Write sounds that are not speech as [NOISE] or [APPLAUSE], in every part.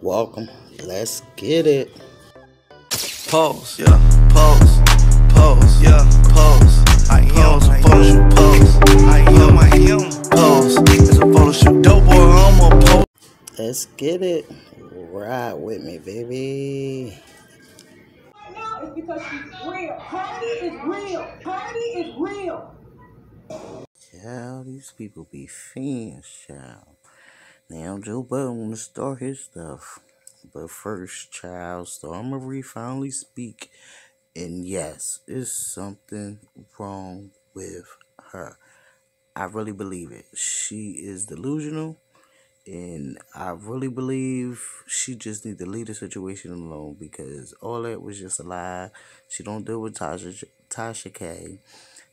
Welcome. Let's get it. Pose, yeah, pose, pose, yeah, pose. I am a photo shoot, pose. I am, I am, pose. It's a photo shoot, dope boy, I'm a pose. Let's get it. Ride with me, baby. now is because she's real. Party is real. Party is real. Child, these people be fiends, child. Now Joe Budden wanna start his stuff. But first, child, Star Marie finally speak. And yes, it's something wrong with her. I really believe it. She is delusional. And I really believe she just need to leave the situation alone because all that was just a lie. She don't deal with Tasha Tasha K.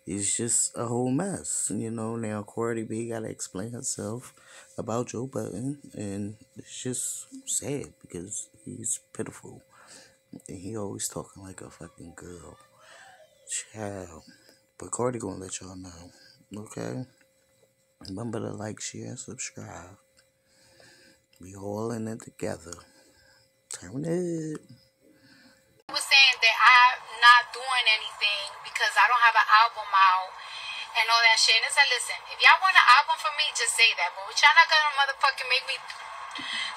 It's just a whole mess. You know, now Cardi B gotta explain herself about Joe Budden and it's just sad because he's pitiful. And he always talking like a fucking girl. Child. But Cardi gonna let y'all know. Okay? Remember to like, share, and subscribe. We all in it together. Turn it. Not doing anything because I don't have an album out and all that shit. And I said, listen, if y'all want an album from me, just say that. But what y'all not gonna motherfucking make me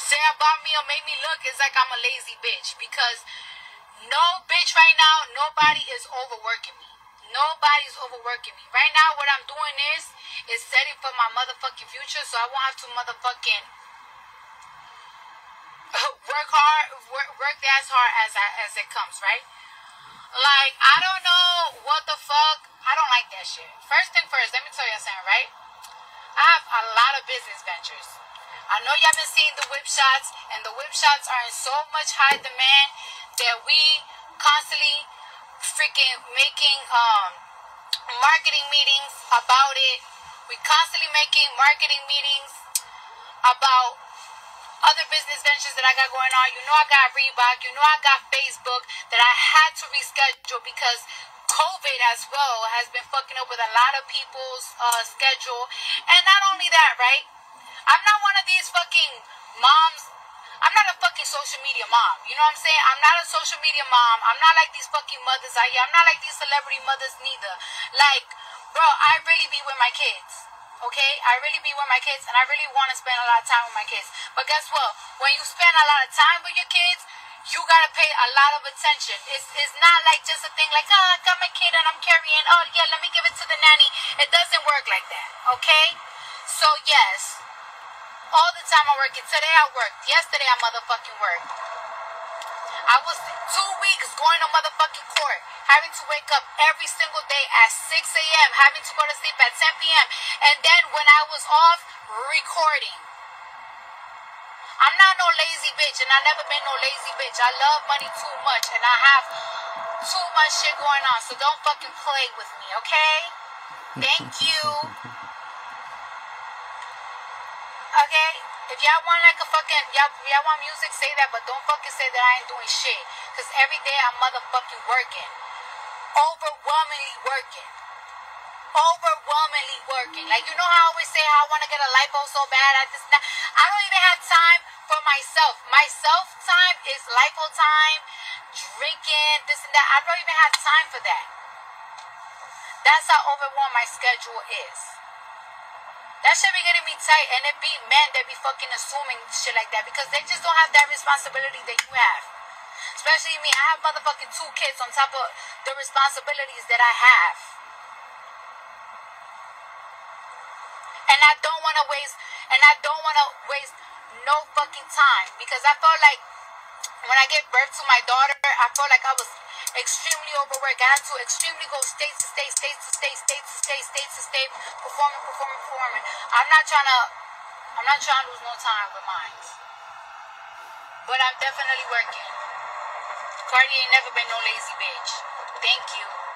say about me or make me look is like I'm a lazy bitch because no bitch right now, nobody is overworking me. Nobody's overworking me. Right now, what I'm doing is is setting for my motherfucking future, so I won't have to motherfucking [LAUGHS] work hard, work, work as hard as I, as it comes, right? Like I don't know what the fuck. I don't like that shit. First thing first, let me tell you something, right? I have a lot of business ventures. I know y'all been seeing the whip shots, and the whip shots are in so much high demand that we constantly freaking making um marketing meetings about it. We constantly making marketing meetings about other business ventures that I got going on. You know I got Reebok. You know I got Facebook that I had to reschedule because COVID as well has been fucking up with a lot of people's uh, schedule. And not only that, right? I'm not one of these fucking moms. I'm not a fucking social media mom. You know what I'm saying? I'm not a social media mom. I'm not like these fucking mothers out here. I'm not like these celebrity mothers neither. Like, bro, I really be with my kids. Okay, I really be with my kids and I really want to spend a lot of time with my kids. But guess what? When you spend a lot of time with your kids, you gotta pay a lot of attention. It's, it's not like just a thing like, oh, I got my kid and I'm carrying, oh, yeah, let me give it to the nanny. It doesn't work like that, okay? So, yes, all the time I'm working. Today I worked. Yesterday I motherfucking worked. I was two weeks going to motherfucking court, having to wake up every single day at 6 a.m., having to go to sleep at 10 p.m. And then when I was off, recording. I'm not no lazy bitch, and I never been no lazy bitch. I love money too much, and I have too much shit going on. So don't fucking play with me, okay? Thank you. If y'all want like a fucking y'all, y'all want music, say that, but don't fucking say that I ain't doing shit. Cause every day I'm motherfucking working. Overwhelmingly working. Overwhelmingly working. Like you know how I always say how I wanna get a lipo oh so bad I just not, I don't even have time for myself. Myself time is lipo oh time, drinking, this and that. I don't even have time for that. That's how overwhelmed my schedule is. That shit be getting me tight, and it be men that be fucking assuming shit like that because they just don't have that responsibility that you have. Especially me, I have motherfucking two kids on top of the responsibilities that I have. And I don't want to waste, and I don't want to waste no fucking time because I felt like when I gave birth to my daughter, I felt like I was extremely overworked. I had to extremely go state to state, state to state, state to state, state to state, performing, performing, performing. I'm not trying to, I'm not trying to lose no time with mine. But I'm definitely working. Cardi ain't never been no lazy bitch. Thank you.